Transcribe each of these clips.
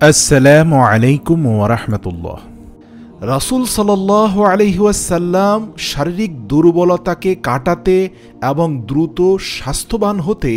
আসসালামু আলাইকুম ওরহমতুল্লাহ রাসুল সাল্লাহ আলহিউসাল্লাম শারীরিক দুর্বলতাকে কাটাতে এবং দ্রুত স্বাস্থ্যবান হতে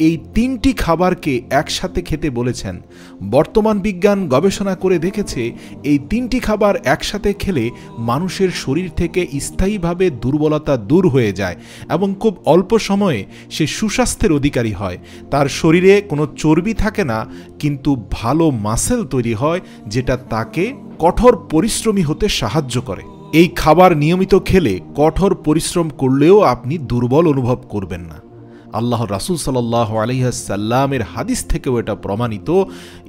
এই তিনটি খাবারকে একসাথে খেতে বলেছেন। বর্তমান বিজ্ঞান গবেষণা করে দেখেছে, এই তিনটি খাবার একসাথে খেলে মানুষের শরীর থেকে স্থায়ীভাবে দুর্বলতা দূর হয়ে যায় এবং খুব অল্প সময়ে সে সুস্বাস্থ্যের অধিকারী হয়। তার শরীরে কোনো চর্বি থাকে না, কিন্তু ভালো মাসেল তৈরি হয়, যেটা তাকে কঠোর পরিশ্রমী হতে সাহায্য করে। এই খাবার নিয়মিত খেলে কঠোর পরিশ্রম করলেও আপনি দুর্বল অনুভব করবেন না। আল্লাহ রাসুল সাল্লাহ আলহিহাসাল্লামের হাদিস থেকেও এটা প্রমাণিত।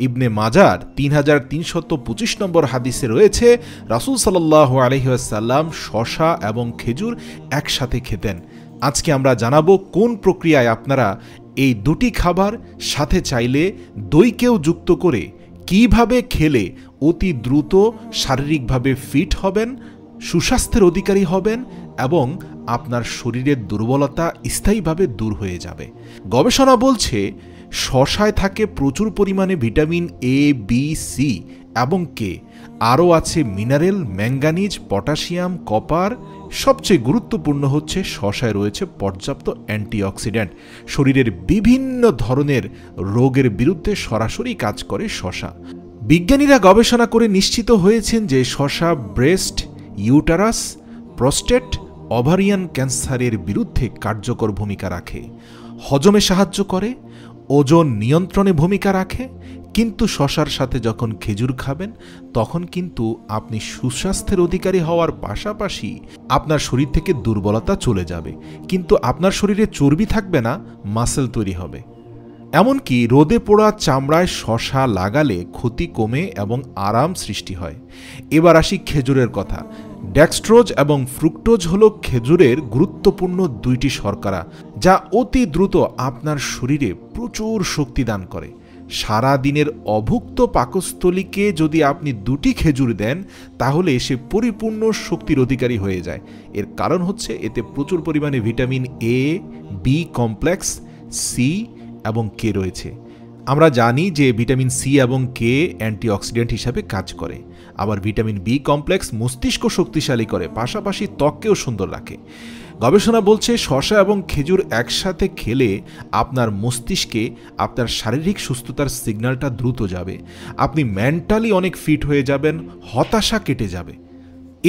ইবনে মাজার তিন হাজার তিনশত পঁচিশ নম্বর হাদিসে রয়েছে, রাসুল সাল্লাহ আলহিহাসাল্লাম শশা এবং খেজুর একসাথে খেতেন। আজকে আমরা জানাব কোন প্রক্রিয়ায় আপনারা এই দুটি খাবার সাথে চাইলে দইকেও যুক্ত করে কীভাবে খেলে অতি দ্রুত শারীরিকভাবে ফিট হবেন, সুস্বাস্থ্যের অধিকারী হবেন এবং আপনার শরীরের দুর্বলতা স্থায়ীভাবে দূর হয়ে যাবে। গবেষণা বলছে, শশায় থাকে প্রচুর পরিমাণে ভিটামিন এ বি সি এবং কে আরও আছে মিনারেল, ম্যাঙ্গানিজ, পটাশিয়াম, কপার। সবচেয়ে গুরুত্বপূর্ণ হচ্ছে শশায় রয়েছে পর্যাপ্ত অ্যান্টিঅক্সিডেন্ট। শরীরের বিভিন্ন ধরনের রোগের বিরুদ্ধে সরাসরি কাজ করে শশা। বিজ্ঞানীরা গবেষণা করে নিশ্চিত হয়েছেন যে শশা, ব্রেস্ট, ইউটারাস, প্রস্টেট ওভারিয়ান ক্যান্সারের বিরুদ্ধে কার্যকর ভূমিকা রাখে। হজমে সাহায্য করে, ওজন নিয়ন্ত্রণে ভূমিকা রাখে, কিন্তু শশার সাথে যখন খেজুর খাবেন, তখন কিন্তু আপনি সুস্বাস্থ্যের অধিকারী হওয়ার পাশাপাশি আপনার শরীর থেকে দুর্বলতা চলে যাবে। কিন্তু আপনার শরীরে চর্বি থাকবে না, মাসেল তৈরি হবে। এমনকি রোদে পোড়া চামড়ায় শশা লাগালে ক্ষতি কমে এবং আরাম সৃষ্টি হয়। এবার আসি খেজুরের কথা। ডেক্সট্রোজ এবং ফ্রুক্টোজ হল খেজুরের গুরুত্বপূর্ণ দুইটি শর্করা, যা অতি দ্রুত আপনার শরীরে প্রচুর শক্তি দান করে। সারা দিনের অভুক্ত পাকস্থলীকে যদি আপনি দুটি খেজুর দেন, তাহলে সে পরিপূর্ণ শক্তির অধিকারী হয়ে যায়। এর কারণ হচ্ছে এতে প্রচুর পরিমাণে vitamin A B complex C এবং কে রয়েছে। আমরা জানি যে ভিটামিন সি এবং কে অ্যান্টিঅক্সিডেন্ট হিসাবে কাজ করে, আবার ভিটামিন বি কমপ্লেক্স মস্তিষ্ক শক্তিশালী করে, পাশাপাশি ত্বককেও সুন্দর রাখে। গবেষণা বলছে শশা এবং খেজুর একসাথে খেলে আপনার মস্তিষ্কে আপনার শারীরিক সুস্থতার সিগন্যালটা দ্রুত যাবে। আপনি মেন্টালি অনেক ফিট হয়ে যাবেন, হতাশা কেটে যাবে।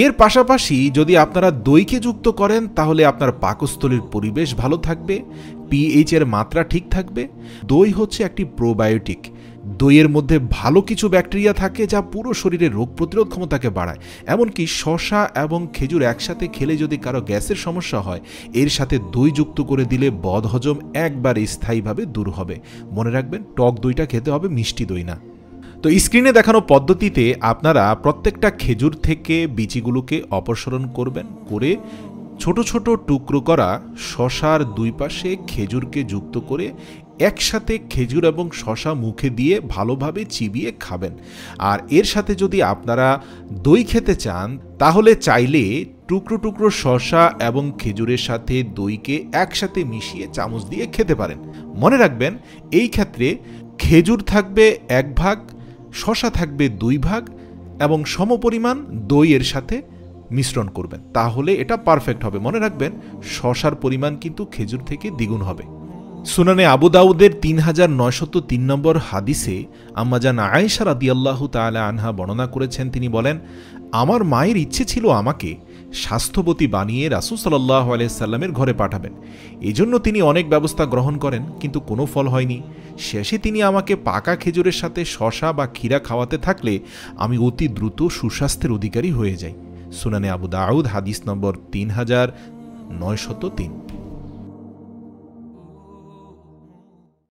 এর পাশাপাশি যদি আপনারা দইকে যুক্ত করেন, তাহলে আপনার পাকস্থলীর পরিবেশ ভালো থাকবে পিএইচ এর মাত্রা ঠিক থাকবে। দই হচ্ছে একটি প্রোবায়োটিক দইয়ের মধ্যে ভালো কিছু ব্যাকটেরিয়া থাকে যা পুরো শরীরে রোগ প্রতিরোধ ক্ষমতাকে বাড়ায়। এমনকি শশা এবং খেজুর একসাথে খেলে যদি কারও গ্যাসের সমস্যা হয়, এর সাথে দই যুক্ত করে দিলে বদহজম একবার স্থায়ীভাবে দূর হবে। মনে রাখবেন, টক দইটা খেতে হবে, মিষ্টি দই না। তো স্ক্রিনে দেখানো পদ্ধতিতে আপনারা প্রত্যেকটা খেজুর থেকে বিচিগুলোকে অপসারণ করবেন করে ছোট ছোট টুকরো করা শশার দুই পাশে খেজুরকে যুক্ত করে একসাথে খেজুর এবং শশা মুখে দিয়ে ভালোভাবে চিবিয়ে খাবেন। আর এর সাথে যদি আপনারা দই খেতে চান, তাহলে চাইলে টুকরো টুকরো শশা এবং খেজুরের সাথে দইকে একসাথে মিশিয়ে চামচ দিয়ে খেতে পারেন। মনে রাখবেন, এই ক্ষেত্রে খেজুর থাকবে এক ভাগ শশা থাকবে দুই ভাগ এবং সমপরিমাণ দইয়ের সাথে মিশ্রণ করবেন। তাহলে এটা পারফেক্ট হবে। মনে রাখবেন, শশার পরিমাণ কিন্তু খেজুর থেকে দ্বিগুণ হবে। সুনানে আবু দাউদের তিন হাজার নয়শত তিন নম্বর হাদিসে আম্মাজান আয়েশা রাদিয়াল্লাহু তালা আনহা বর্ণনা করেছেন। তিনি বলেন, আমার মায়ের ইচ্ছে ছিল আমাকে স্বাস্থ্যবতী বানিয়ে রাসুল সাল্লাহ আলাইসাল্লামের ঘরে পাঠাবেন। এজন্য তিনি অনেক ব্যবস্থা গ্রহণ করেন, কিন্তু কোনো ফল হয়নি। শেষে তিনি আমাকে পাকা খেজুরের সাথে শশা বা ক্ষীরা খাওয়াতে থাকলে আমি অতি দ্রুত সুস্বাস্থ্যের অধিকারী হয়ে যাই। সুনানে আবু দাউদ, হাদিস নম্বর তিন হাজার নয়শত তিন।